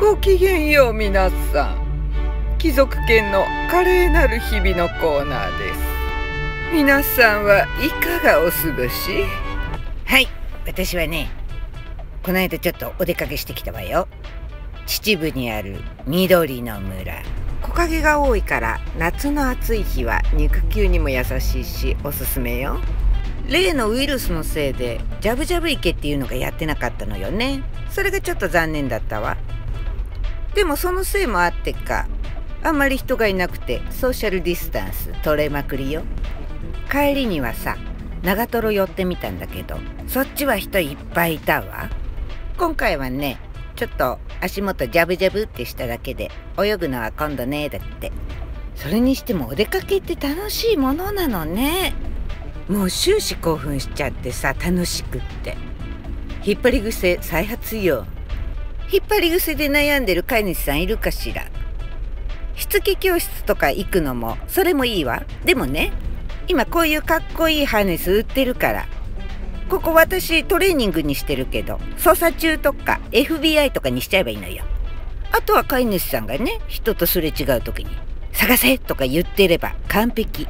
ごきげんよう皆さん。貴族犬の華麗なる日々のコーナーです。皆さんはいかがお過ごし？はい私はねこの間ちょっとお出かけしてきたわよ。秩父にある緑の村。木陰が多いから夏の暑い日は肉球にも優しいしおすすめよ例のウイルスのせいでジャブジャブ池っていうのがやってなかったのよね。それがちょっと残念だったわ。でもそのせいもあってかあんまり人がいなくてソーシャルディスタンス取れまくりよ。帰りにはさ長瀞寄ってみたんだけどそっちは人いっぱいいたわ。今回はねちょっと足元ジャブジャブってしただけで泳ぐのは今度ねだって。それにしてもお出かけって楽しいものなのね。もう終始興奮しちゃってさ楽しくって。引っ張り癖再発よ。引っ張り癖で悩んでる飼い主さんいるかしら。しつけ教室とか行くのもそれもいいわ。でもね今こういうかっこいいハーネス売ってるから。ここ私トレーニングにしてるけど捜査中とか FBI とかにしちゃえばいいのよ。あとは飼い主さんがね人とすれ違う時に「探せ!」とか言ってれば完璧。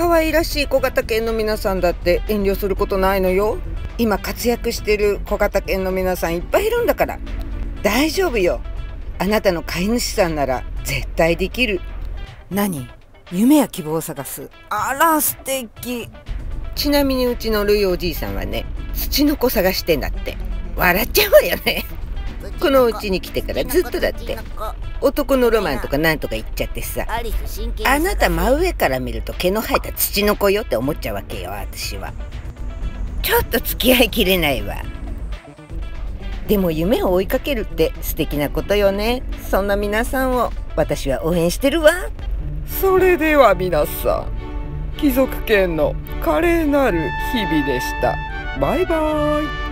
可愛らしい小型犬の皆さんだって遠慮することないのよ。今活躍してる小型犬の皆さんいっぱいいるんだから。大丈夫よ。あなたの飼い主さんなら絶対できる。何？夢や希望を探す。あら素敵。ちなみにうちのルイおじいさんはね土の子探してんだって。笑っちゃうわよね。このうちに来てからずっとだって男のロマンとかなんとか言っちゃってさ。あなた真上から見ると毛の生えた土の子よって思っちゃうわけよ私は。ちょっと付き合いきれないわ。でも夢を追いかけるって素敵なことよね。そんな皆さんを私は応援してるわ。それでは皆さん貴族犬の華麗なる日々でした。バイバイ